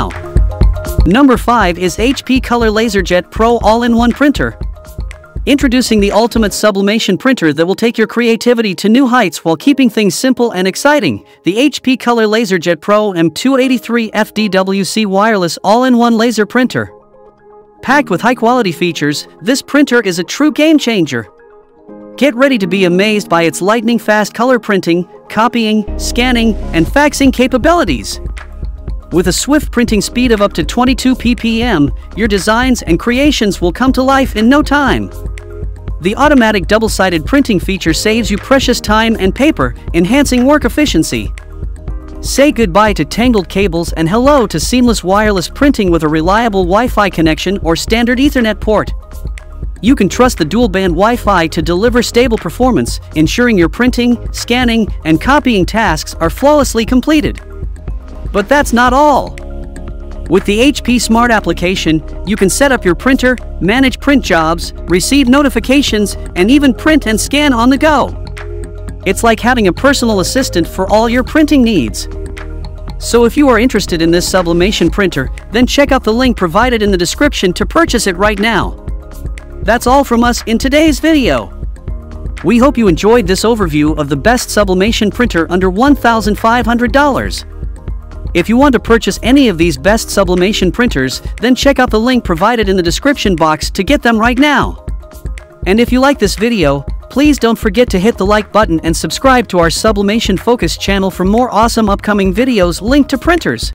now. Number 5 is HP Color LaserJet Pro All-in-One Printer. Introducing the ultimate sublimation printer that will take your creativity to new heights while keeping things simple and exciting. The HP Color LaserJet Pro M283 FDWC wireless all-in-one laser printer. Packed with high-quality features, this printer is a true game changer. Get ready to be amazed by its lightning-fast color printing, copying, scanning, and faxing capabilities. With a swift printing speed of up to 22 ppm, your designs and creations will come to life in no time. The automatic double-sided printing feature saves you precious time and paper, enhancing work efficiency. Say goodbye to tangled cables and hello to seamless wireless printing with a reliable Wi-Fi connection or standard Ethernet port. You can trust the dual-band Wi-Fi to deliver stable performance, ensuring your printing, scanning, and copying tasks are flawlessly completed. But that's not all. With the HP Smart application, you can set up your printer, manage print jobs, receive notifications, and even print and scan on the go. It's like having a personal assistant for all your printing needs. So if you are interested in this sublimation printer, then check out the link provided in the description to purchase it right now. That's all from us in today's video. We hope you enjoyed this overview of the best sublimation printer under $1,500. If you want to purchase any of these best sublimation printers, then check out the link provided in the description box to get them right now. And if you like this video, please don't forget to hit the like button and subscribe to our Sublimation Focus channel for more awesome upcoming videos linked to printers.